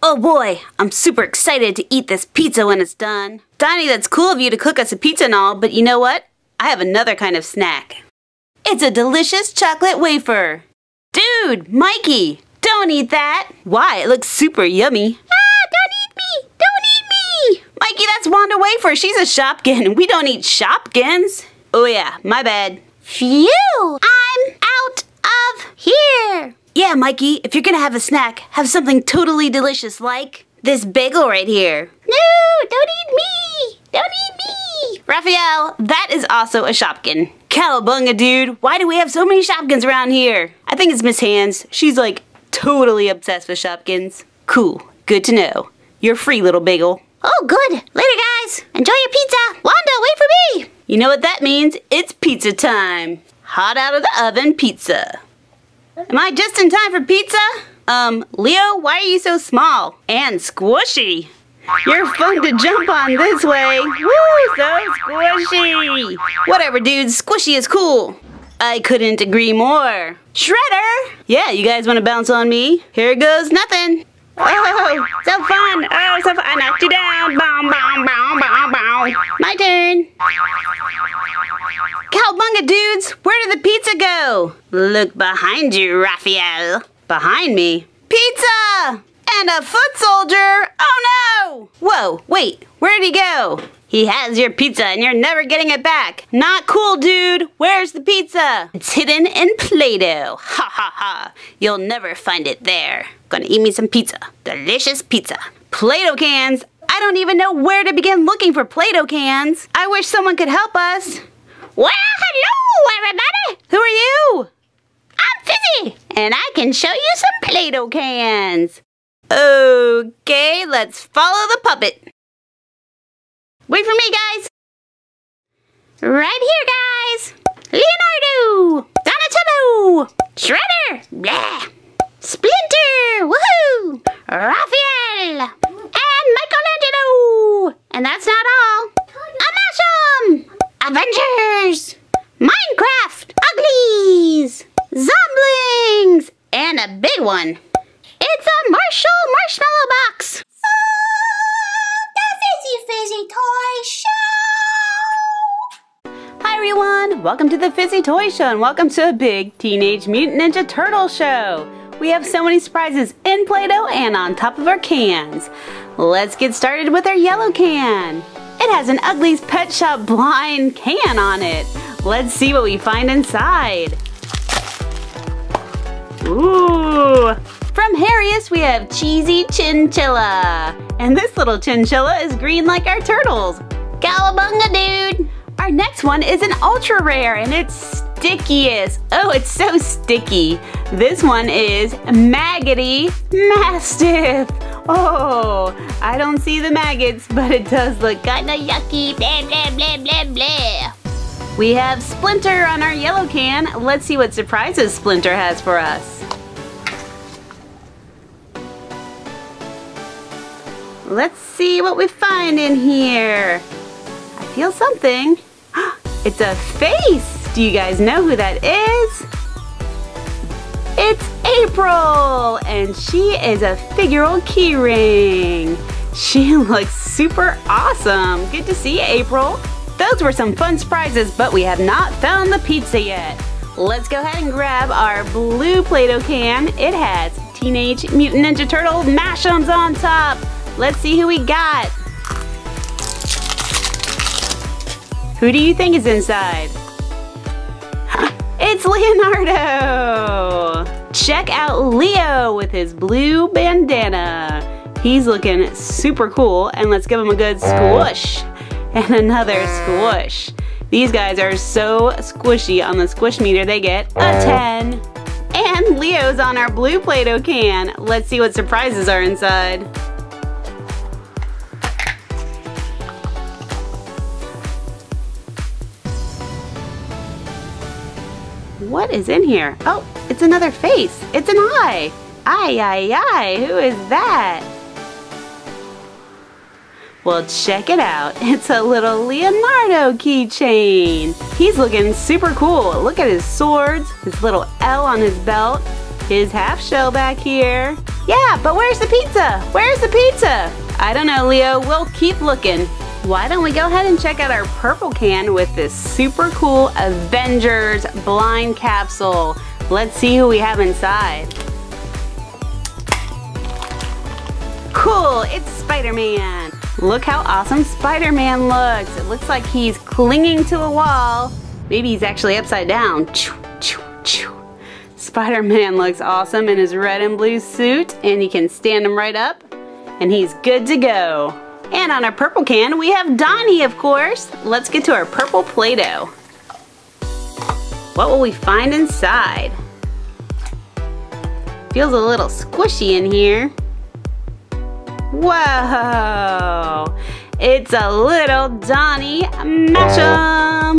Oh boy, I'm super excited to eat this pizza when it's done. Donnie, that's cool of you to cook us a pizza and all, but you know what? I have another kind of snack. It's a delicious chocolate wafer. Dude, Mikey, don't eat that. Why? It looks super yummy. Ah, don't eat me! Don't eat me! Mikey, that's Wanda Wafer. She's a Shopkin. We don't eat Shopkins. Oh yeah, my bad. Phew! I'm out of here! Yeah, Mikey, if you're gonna have a snack, have something totally delicious like this bagel right here. No, don't eat me! Don't eat me! Raphael, that is also a Shopkin. Cowabunga, dude. Why do we have so many Shopkins around here? I think it's Miss Hands. She's like totally obsessed with Shopkins. Cool. Good to know. You're free, little bagel. Oh, good. Later, guys. Enjoy your pizza. Wanda, wait for me. You know what that means? It's pizza time. Hot out of the oven pizza. Am I just in time for pizza? Um, Leo, why are you so small and squishy? You're fun to jump on this way. Woo, so squishy. Whatever, dude, squishy is cool. I couldn't agree more. Shredder! Yeah, you guys want to bounce on me? Here goes nothing. Oh, so fun. Oh, so fun. I knocked you down. Boom, boom, boom, My turn. Cowabunga dudes, where did the pizza go? Look behind you, Raphael. Behind me? Pizza! And a foot soldier! Oh no! Whoa, wait, where'd he go? He has your pizza and you're never getting it back. Not cool, dude. Where's the pizza? It's hidden in Play-Doh. Ha ha ha. You'll never find it there. Gonna eat me some pizza. Delicious pizza. Play-Doh cans. I don't even know where to begin looking for Play-Doh cans. I wish someone could help us. Well, hello, everybody. Who are you? I'm Fizzy, and I can show you some Play-Doh cans. Okay, let's follow the puppet. Wait for me, guys. Right here, guys. Leonardo, Donatello, Shredder, blah, Splinter, woohoo, Raphael. And that's not all. a Mash'em, Avengers, Minecraft, Ugglys, Zomblings, and a big one. It's a Marshall Marshmallow Box. the Fizzy Fizzy Toy Show! Hi everyone! Welcome to the Fizzy Toy Show and welcome to a big Teenage Mutant Ninja Turtle show! We have so many surprises in Play-Doh and on top of our cans. Let's get started with our yellow can. It has an Ugglys Pet Shop blind can on it. Let's see what we find inside. Ooh! From Harrius, we have Cheesy Chinchilla. And this little chinchilla is green like our turtles. Cowabunga, dude! Our next one is an ultra rare and it's stickiest. Oh, it's so sticky. This one is Maggoty Mastiff. Oh, I don't see the maggots, but it does look kinda yucky. Blah, blah, blah, blah, blah. We have Splinter on our yellow can. Let's see what surprises Splinter has for us. Let's see what we find in here. I feel something. It's a face. Do you guys know who that is? It's April, and she is a figural keyring. She looks super awesome. Good to see you, April. Those were some fun surprises, but we have not found the pizza yet. Let's go ahead and grab our blue Play-Doh can. It has Teenage Mutant Ninja Turtle Mash'ems on top. Let's see who we got. Who do you think is inside? It's Leonardo! Check out Leo with his blue bandana. He's looking super cool and let's give him a good squish. And another squish. These guys are so squishy on the squish meter they get a uh. 10. And Leo's on our blue Play-Doh can. Let's see what surprises are inside. What is in here? Oh, it's another face. It's an eye. Ay, ay, ay, who is that? Well, check it out. It's a little Leonardo keychain. He's looking super cool. Look at his swords, his little L on his belt, his half shell back here. Yeah, but where's the pizza? Where's the pizza? I don't know, Leo. We'll keep looking. Why don't we go ahead and check out our purple can with this super cool Avengers blind capsule. Let's see who we have inside. Cool, it's Spider-Man. Look how awesome Spider-Man looks. It looks like he's clinging to a wall. Maybe he's actually upside down. Spider-Man looks awesome in his red and blue suit and he can stand him right up and he's good to go. And on our purple can, we have Donnie, of course. Let's get to our purple Play-Doh. What will we find inside? Feels a little squishy in here. Whoa! It's a little Donnie Mash'em!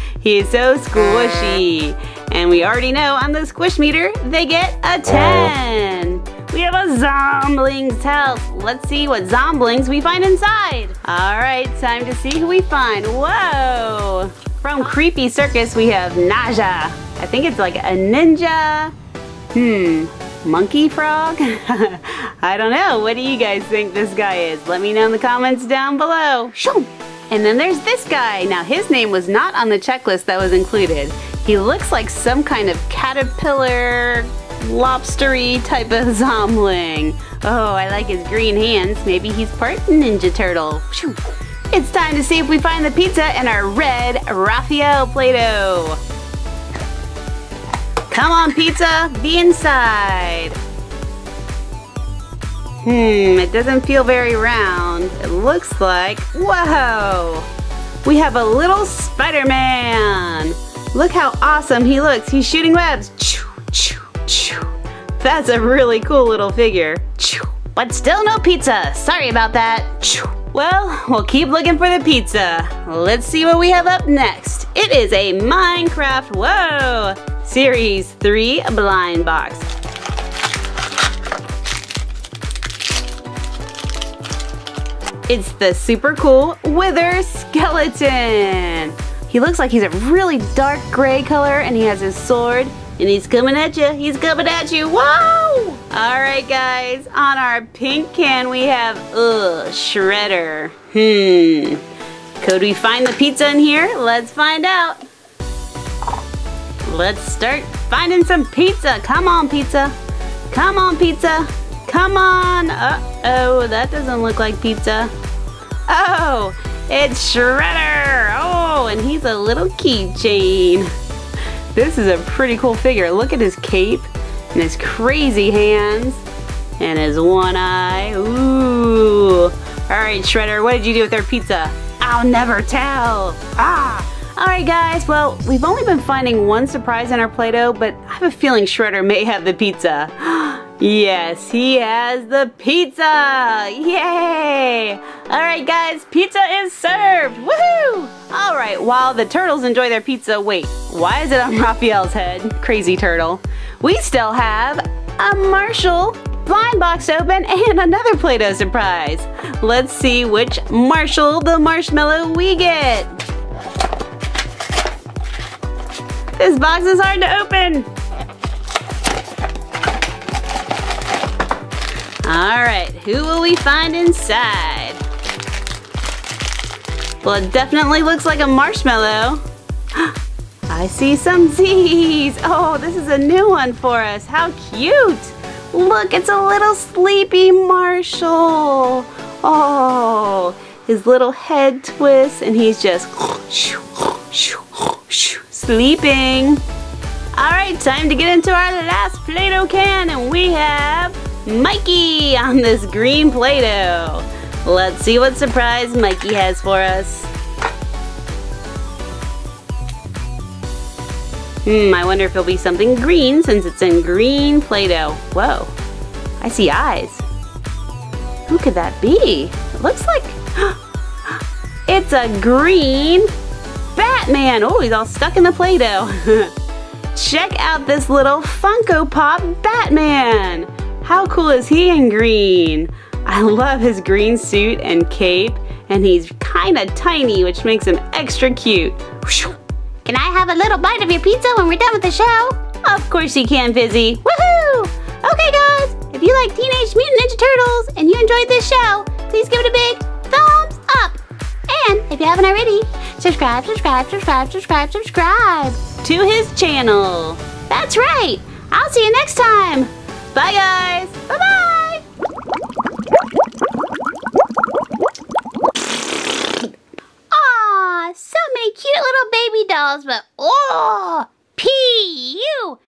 He's so squishy. And we already know on the squish meter, they get a 10. We have a Zomblings house. Let's see what Zomblings we find inside. All right, time to see who we find. Whoa! From Creepy Circus, we have Naja. I think it's like a ninja. Hmm, monkey frog? I don't know. What do you guys think this guy is? Let me know in the comments down below. And then there's this guy. Now his name was not on the checklist that was included. He looks like some kind of caterpillar, lobstery type of zombling. Oh, I like his green hands. Maybe he's part Ninja Turtle. It's time to see if we find the pizza in our red Raphael Play-Doh. Come on, pizza, be inside. Hmm, it doesn't feel very round. It looks like, whoa! We have a little Spider-Man. Look how awesome he looks. He's shooting webs. That's a really cool little figure. But still no pizza. Sorry about that. Well, we'll keep looking for the pizza. Let's see what we have up next. It is a Minecraft, whoa, Series 3 blind box. It's the super cool Wither Skeleton. He looks like he's a really dark gray color and he has his sword and he's coming at you. He's coming at you. Whoa! All right, guys. On our pink can, we have, ugh, Shredder. Hmm. Could we find the pizza in here? Let's find out. Let's start finding some pizza. Come on, pizza. Come on, pizza. Come on. Uh-oh, that doesn't look like pizza. Oh, it's Shredder. Oh, and he's a little keychain. This is a pretty cool figure. Look at his cape and his crazy hands and his one eye. Ooh. All right, Shredder, what did you do with our pizza? I'll never tell. Ah. All right, guys. Well, we've only been finding one surprise in our Play-Doh, but I have a feeling Shredder may have the pizza. yes, he has the pizza. Yay. All right, guys, pizza is served. Woohoo! All right, while the turtles enjoy their pizza, wait, why is it on Raphael's head? Crazy turtle. We still have a Marshall blind box open and another Play-Doh surprise. Let's see which Marshall the marshmallow we get. This box is hard to open. All right, who will we find inside? Well, it definitely looks like a marshmallow. I see some Z's. Oh, this is a new one for us. How cute. Look, it's a little sleepy Marshall. Oh, his little head twists and he's just sleeping. All right, time to get into our last Play-Doh can and we have Mikey on this green Play-Doh. Let's see what surprise Mikey has for us. Hmm, I wonder if it'll be something green since it's in green Play-Doh. Whoa, I see eyes. Who could that be? It looks like, it's a green Batman. Oh, he's all stuck in the Play-Doh. Check out this little Funko Pop Batman. How cool is he in green? I love his green suit and cape, and he's kinda tiny, which makes him extra cute. Can I have a little bite of your pizza when we're done with the show? Of course you can, Fizzy. Woohoo! Okay guys, if you like Teenage Mutant Ninja Turtles and you enjoyed this show, please give it a big thumbs up. And if you haven't already, subscribe, subscribe, subscribe, subscribe, subscribe. To his channel. That's right. I'll see you next time. Bye, guys. Bye-bye. Aw, so many cute little baby dolls, but oh, P-U.